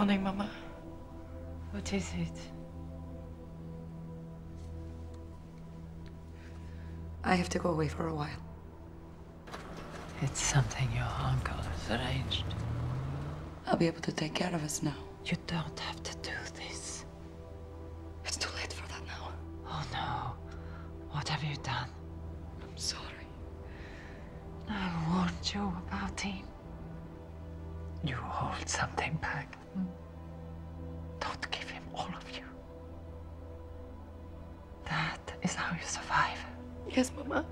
Morning, Mama. What is it? I have to go away for a while. It's something your uncle has arranged. I'll be able to take care of us now. You don't have to do this. It's too late for that now. Oh no. What have you done? I'm sorry. I warned you about him. You hold something back. Don't give him all of you. That is how you survive. Yes, Mama.